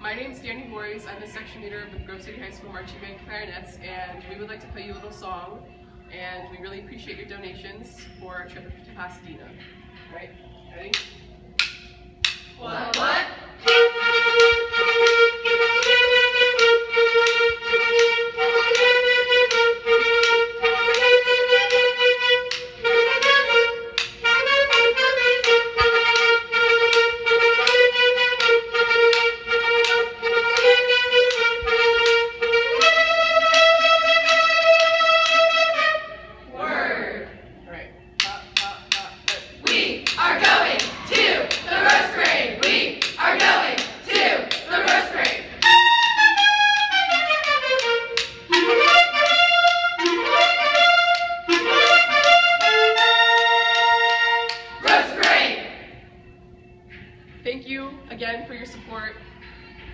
My name is Danny Boyes. I'm the section leader of the Grove City High School Marching Band Clarinets, and we would like to play you a little song. And we really appreciate your donations for our trip to Pasadena. All right, ready? Thank you again for your support.